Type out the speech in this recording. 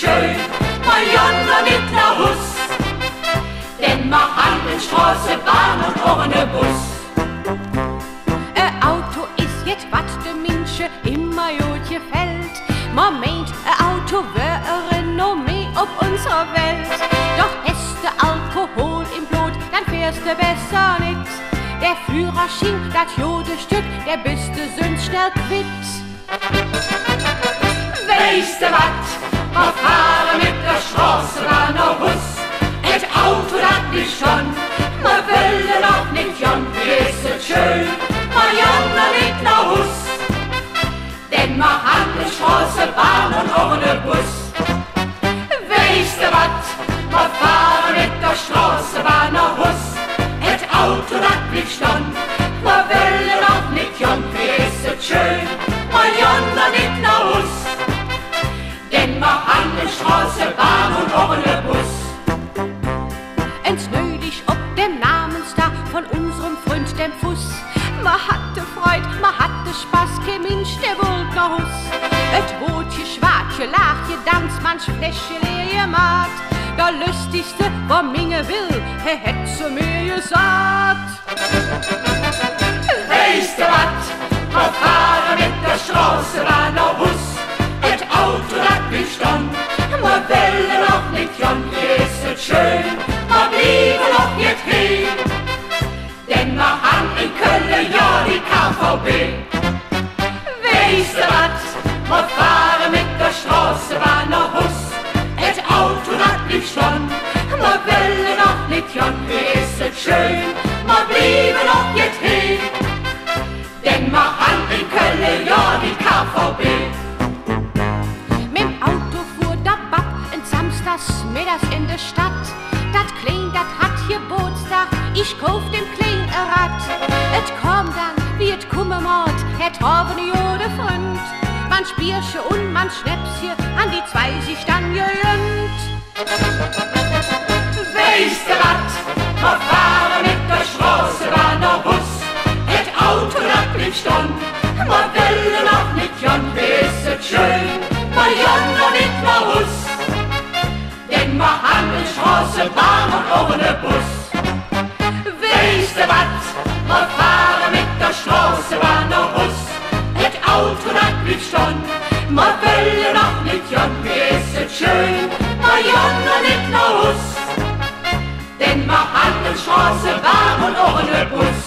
schön, Jon mit na Hus. Denn ma Handelsstraße, Bahn und ohne Bus. Ein Auto ist jetzt wat de Minsche immer gut gefällt. Man meint, ein Auto wäre ein Renommee auf unserer Welt. Doch hast du Alkohol im Blut, dann fährst du besser nix. Der Führerschein, das Jodestück, der bist du sonst schnell quitt. Weißt Denn ma Handelsstraße, Bahn und ohne Bus. Entnödig ob dem Namenstag von unserem Freund dem Fuß. Ma hatte Freud, ma hatte Spaß, kein Mensch, der wollt noch Hus. Et Bootje, Schwartje, Lachje, Danz, manch Fläschche leer gemacht. Der lustigste, wo Minge will, er hätt zu mir gesagt. Schön. Wir blieben noch nicht hin. Denn wir haben in Köln ja die KVB. Weißt du wat? Wir fahren mit der Straßenbahn nach Hus. Et Auto, dat nicht stand. Wir welle noch nicht Jon, hier ist es schön. Wir blieben noch nicht hin. Denn wir haben in Köln ja die KVB. Mit ich kauf dem Klein ein Rad. Et kom dann, wie et kumme Mord, Herr Torben Jode Freund. Man Spiersche und man Schnäpsche, an die zwei sich dann gegönnt. Weißt du wat? Wir fahren mit der Straßenbahn nach Bus. Et Auto, dat blieb stand. Wir welle noch nicht Jon, wie es schön. Wir Jon Weißt du wat? Wir fahren mit der Straßenbahn nach Hus. Et Auto, dat blieb stand. Wir welle noch nicht Jon, wie ist es schön. Wir Jon noch nicht nach Hus. Denn wir haben Straße, Bahn und ohne Bus.